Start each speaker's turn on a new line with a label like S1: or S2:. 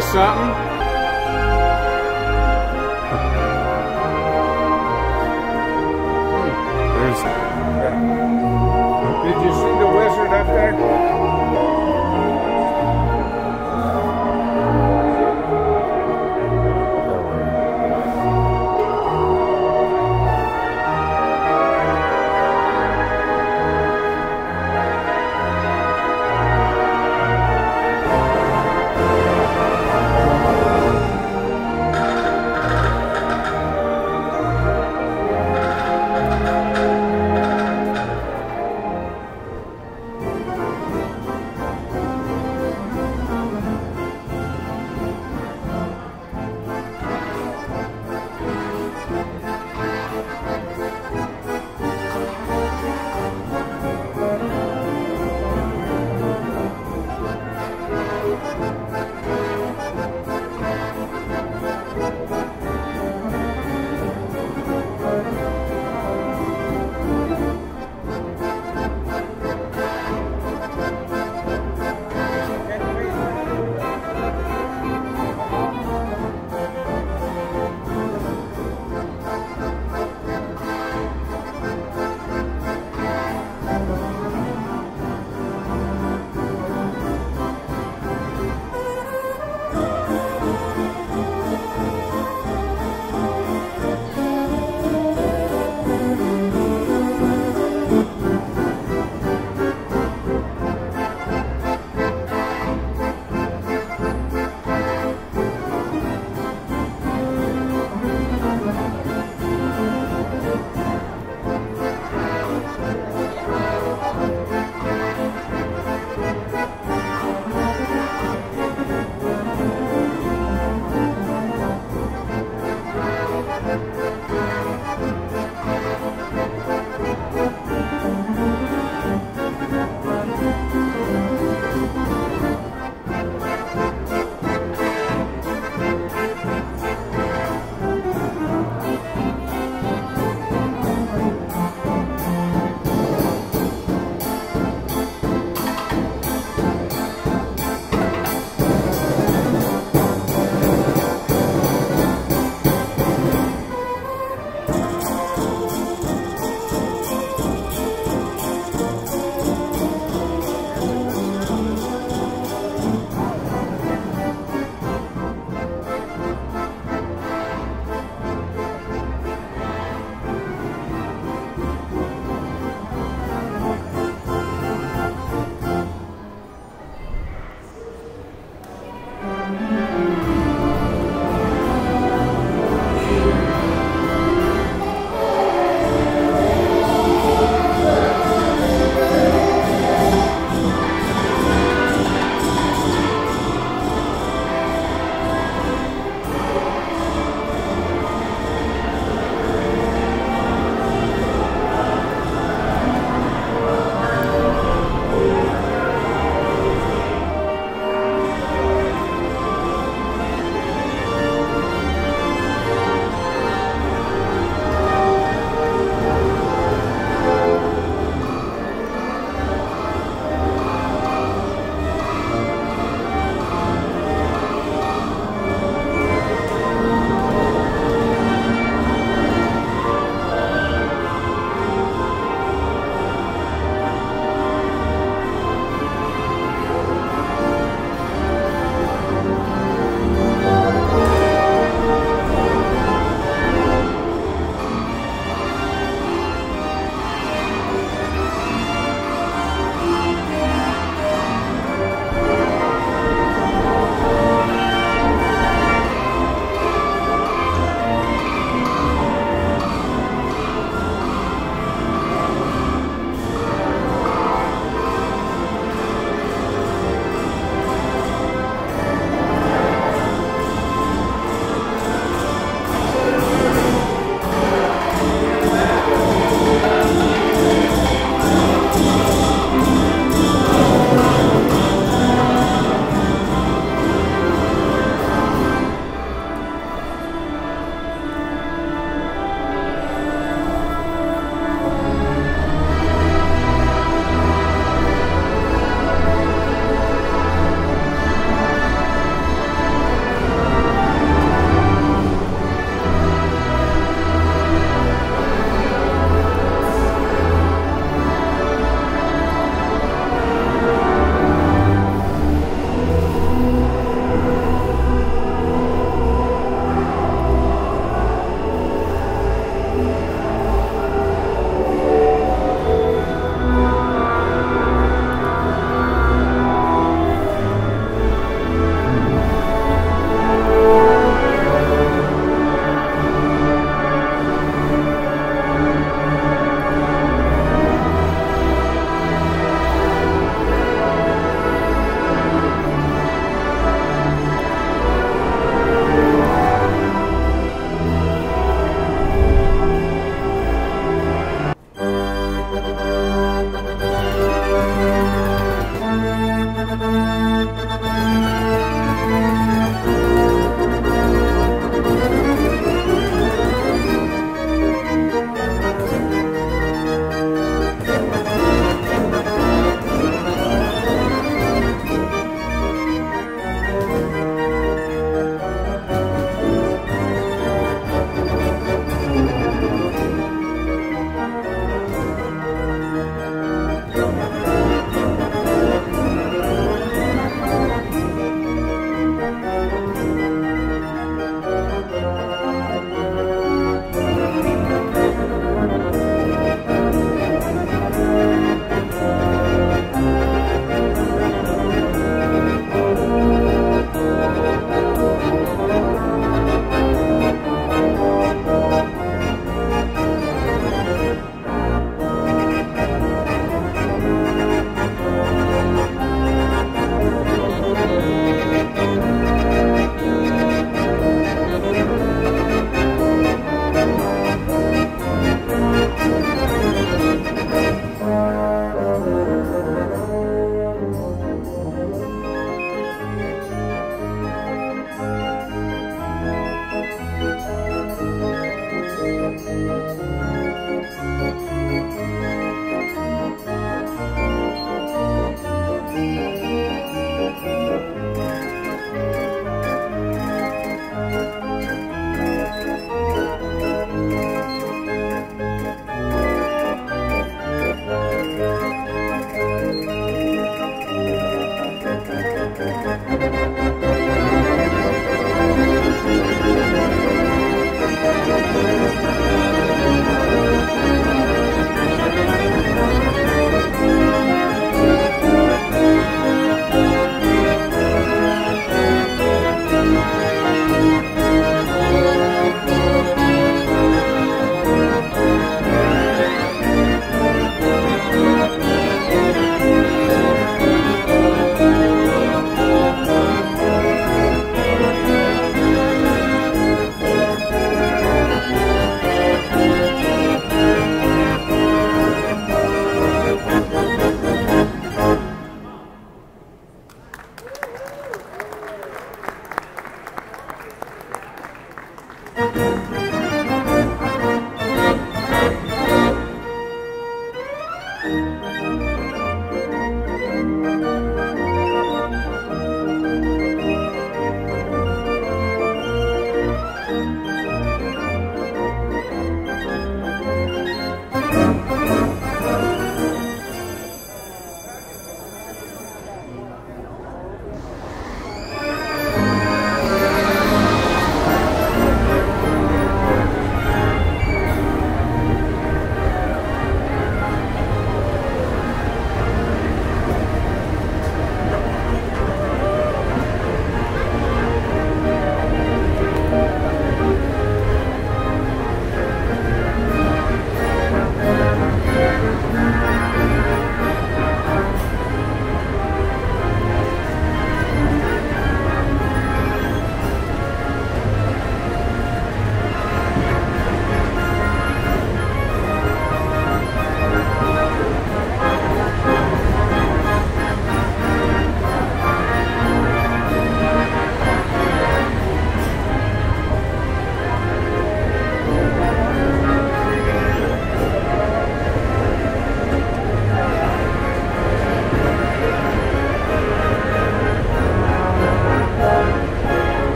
S1: Something?